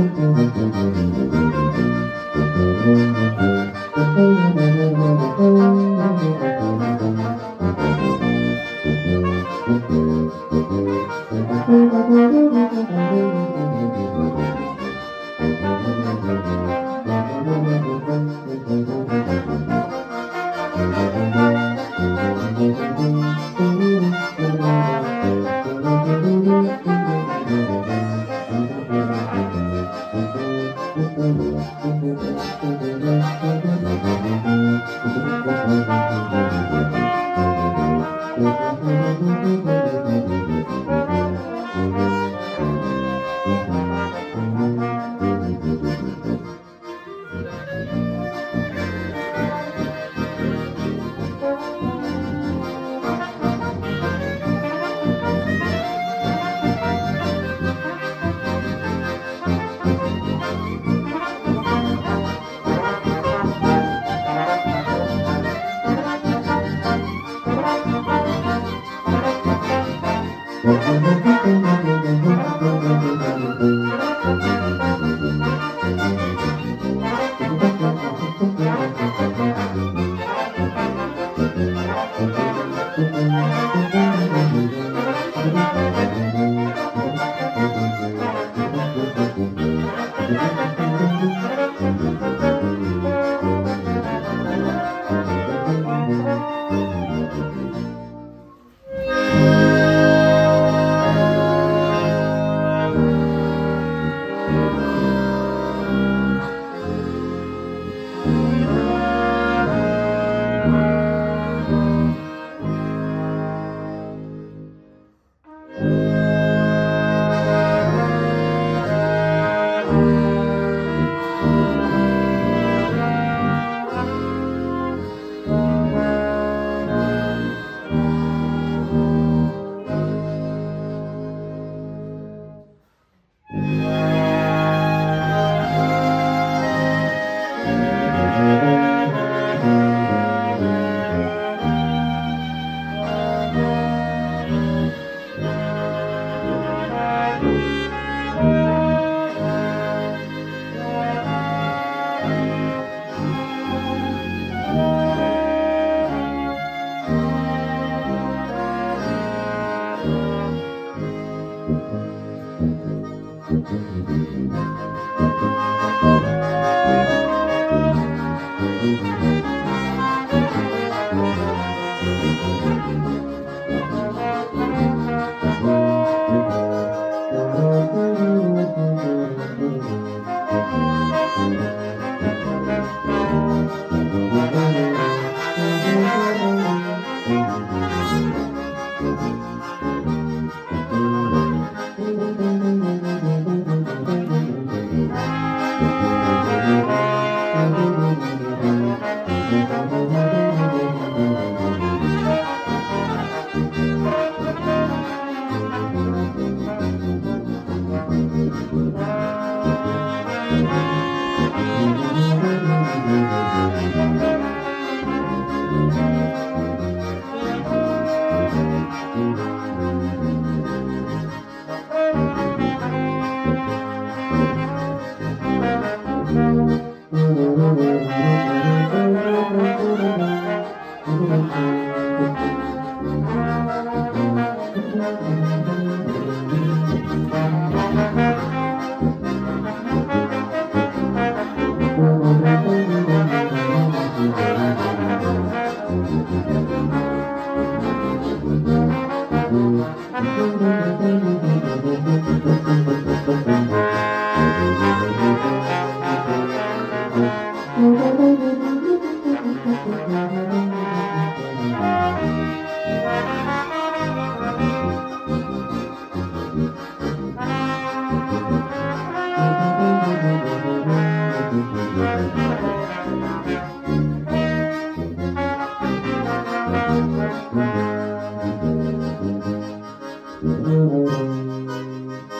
Thank you. Thank you.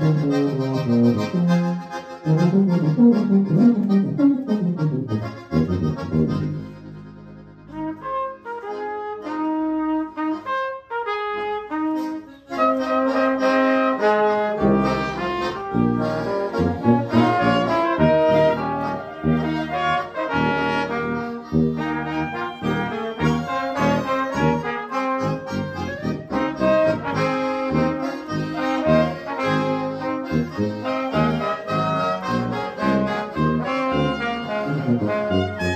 Thank you. Música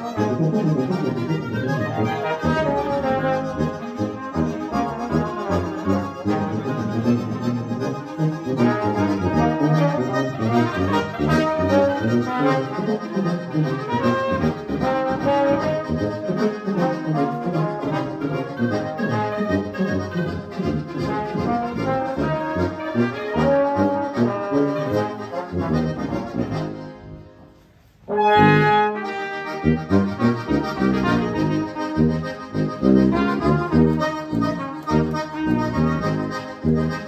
何? Música